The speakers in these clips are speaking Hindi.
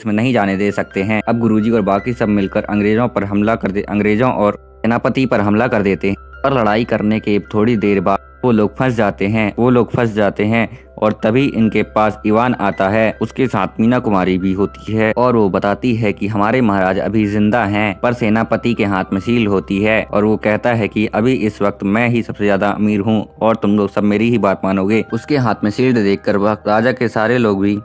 इसमें नहीं जाने दे सकते हैं। अब गुरुजी और बाकी सब मिलकर अंग्रेज़ों पर हमला कर दे अंग्रेज़ों और सेनापति पर हमला कर देते हैं। और लड़ाई करने के थोड़ी देर बाद वो लोग फंस जाते हैं। वो लोग फंस जाते हैं और तभी इनके पास इवान आता है। उसके साथ मीना कुमारी भी होती है और वो बताती है कि हमारे महाराज अभी ज़िंदा हैं, पर सेनापति के हाथ में सील होती है और वो कहता है कि अभी इस वक्त मैं ही सबसे ज़्यादा अमीर हूँ और तुम लोग सब मेरी ही बात मानोगे। उसके हाथ में सील देख कर राजा के सारे लोग भी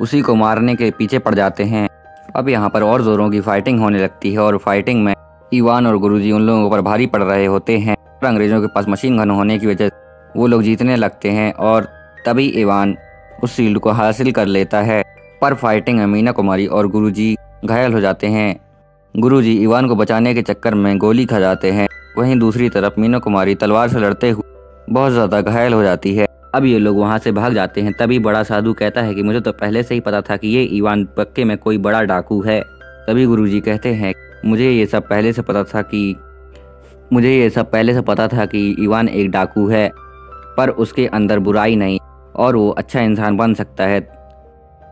उसी को मारने के पीछे पड़ जाते हैं। अब यहाँ पर और जोरों की फाइटिंग होने लगती है और फाइटिंग में ईवान और गुरुजी उन लोगों पर भारी पड़ रहे होते हैं। और अंग्रेज़ों के पास मशीन गन होने की वजह वो लोग जीतने लगते हैं और तभी ईवान उस शील्ड को हासिल कर लेता है। पर फाइटिंग में मीना कुमारी और गुरुजी घायल हो जाते हैं। गुरुजी ईवान को बचाने के चक्कर में गोली खा जाते हैं। वहीं दूसरी तरफ़ मीना कुमारी तलवार से लड़ते हुए बहुत ज़्यादा घायल हो जाती है। अब ये लोग वहाँ से भाग जाते हैं। तभी बड़ा साधु कहता है कि मुझे तो पहले से ही पता था कि ये ईवान पक्के में कोई बड़ा डाकू है। तभी गुरुजी कहते हैं, मुझे ये सब पहले से पता था कि, मुझे ये सब पहले से पता था कि ईवान एक डाकू है, पर उसके अंदर बुराई नहीं, और वो अच्छा इंसान बन सकता है।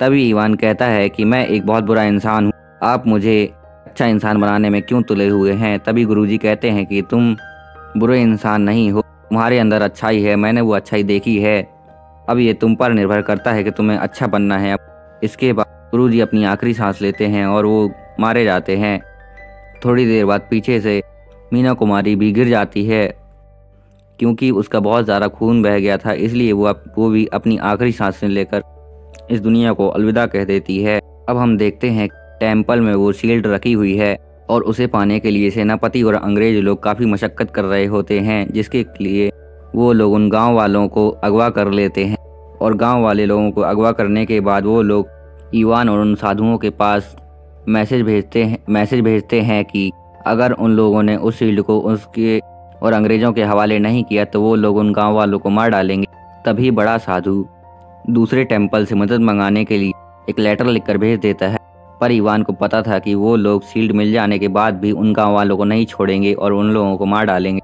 तभी ईवान कहता है कि, मैं एक बहुत बुरा इंसान हूँ। आप मुझे अच्छा इंसान बनाने में क्यों तुले हुए हैं? तभी गुरुजी कहते हैं कि, तुम बुरे इंसान नहीं हो। तुम्हारे अंदर अच्छाई है, मैंने वो अच्छाई देखी है। अब ये तुम पर निर्भर करता है कि तुम्हें अच्छा बनना है। इसके बाद गुरु जी अपनी आखिरी सांस लेते हैं और वो मारे जाते हैं। थोड़ी देर बाद पीछे से मीना कुमारी भी गिर जाती है, क्योंकि उसका बहुत ज़्यादा खून बह गया था, इसलिए वो वो भी अपनी आखिरी साँसें लेकर इस दुनिया को अलविदा कह देती है। अब हम देखते हैं टेंपल में वो शील्ड रखी हुई है। और उसे पाने के लिए सेनापति और अंग्रेज़ लोग काफ़ी मशक्क़त कर रहे होते हैं, जिसके लिए वो लोग उन गाँव वालों को अगवा कर लेते हैं। और गाँव वाले लोगों को अगवा करने के बाद वो लोग ईवान और उन साधुओं के पास मैसेज भेजते हैं, मैसेज भेजते हैं कि अगर उन लोगों ने उस शील्ड को उसके और अंग्रेज़ों के हवाले नहीं किया तो वो लोग उन गाँव वालों को मार डालेंगे। तभी बड़ा साधु दूसरे टेंपल से मदद मंगाने के लिए एक लेटर लिखकर भेज देता है। पर ईवान को पता था कि वो लोग शील्ड मिल जाने के बाद भी उन गाँव वालों को नहीं छोड़ेंगे और उन लोगों को मार डालेंगे।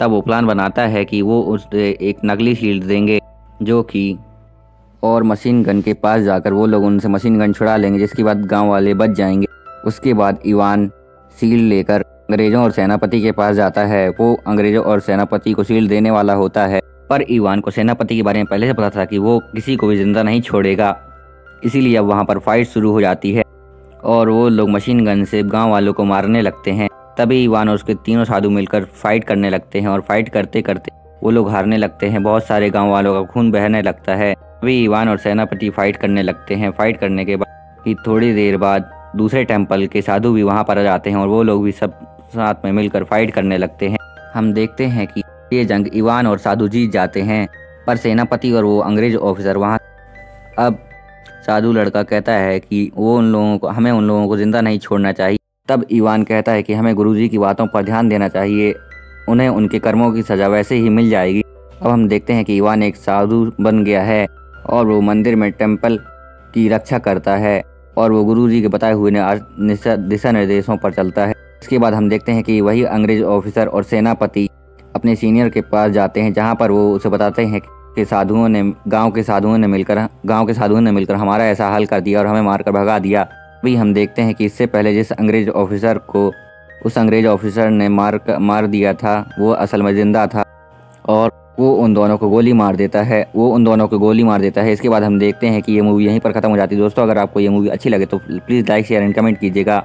तब वो प्लान बनाता है कि वो उसे एक नकली शील्ड देंगे, जो कि और मशीन गन के पास जाकर वो लोग उनसे मशीन गन छुड़ा लेंगे, जिसके बाद गाँव वाले बच जाएँगे। उसके बाद ईवान सील लेकर अंग्रेज़ों और सेनापति के पास जाता है। वो अंग्रेज़ों और सेनापति को सील देने वाला होता है, पर ईवान को सेनापति के बारे में पहले से पता था कि वो किसी को भी ज़िंदा नहीं छोड़ेगा। इसीलिए अब वहाँ पर फाइट शुरू हो जाती है। और वो लोग मशीन गन से गाँव वालों को मारने लगते हैं। तभी ईवान और उसके तीनों साधु मिलकर फाइट करने लगते हैं और फाइट करते करते वो लोग हारने लगते हैं। बहुत सारे गाँव वालों का खून बहने लगता है। तभी ईवान और सेनापति फाइट करने लगते हैं। फाइट करने के बाद ही थोड़ी देर बाद दूसरे टेंपल के साधु भी वहाँ पर आ जाते हैं और वो लोग भी सब साथ में मिलकर फाइट करने लगते हैं। हम देखते हैं कि ये जंग ईवान और साधु जीत जाते हैं। पर सेनापति और वो अंग्रेज़ ऑफिसर वहाँ अब साधु लड़का कहता है कि वो उन लोगों को, हमें उन लोगों को ज़िंदा नहीं छोड़ना चाहिए। तब ईवान कहता है कि हमें गुरुजी की बातों पर ध्यान देना चाहिए। उन्हें उनके कर्मों की सज़ा वैसे ही मिल जाएगी। अब हम देखते हैं कि ईवान एक साधु बन गया है और वो मंदिर में टेंपल की रक्षा करता है और वो गुरु जी के बताए हुए दिशा निर्देशों पर चलता है। इसके बाद हम देखते हैं कि वही अंग्रेज़ ऑफिसर और सेनापति अपने सीनियर के पास जाते हैं, जहाँ पर वो उसे बताते हैं कि साधुओं ने, गाँव के साधुओं ने मिलकर, गाँव के साधुओं ने मिलकर हमारा ऐसा हल कर दिया और हमें मारकर भगा दिया। अभी हम देखते हैं कि इससे पहले जिस अंग्रेज़ ऑफिसर को, उस अंग्रेज़ ऑफिसर ने मार मार दिया था, वो असल में ज़िंदा था और वो उन दोनों को गोली मार देता है, वो उन दोनों को गोली मार देता है। इसके बाद हम देखते हैं कि ये मूवी यहीं पर ख़त्म हो जाती है। दोस्तों, अगर आपको ये मूवी अच्छी लगे तो please like, share and comment कीजिएगा।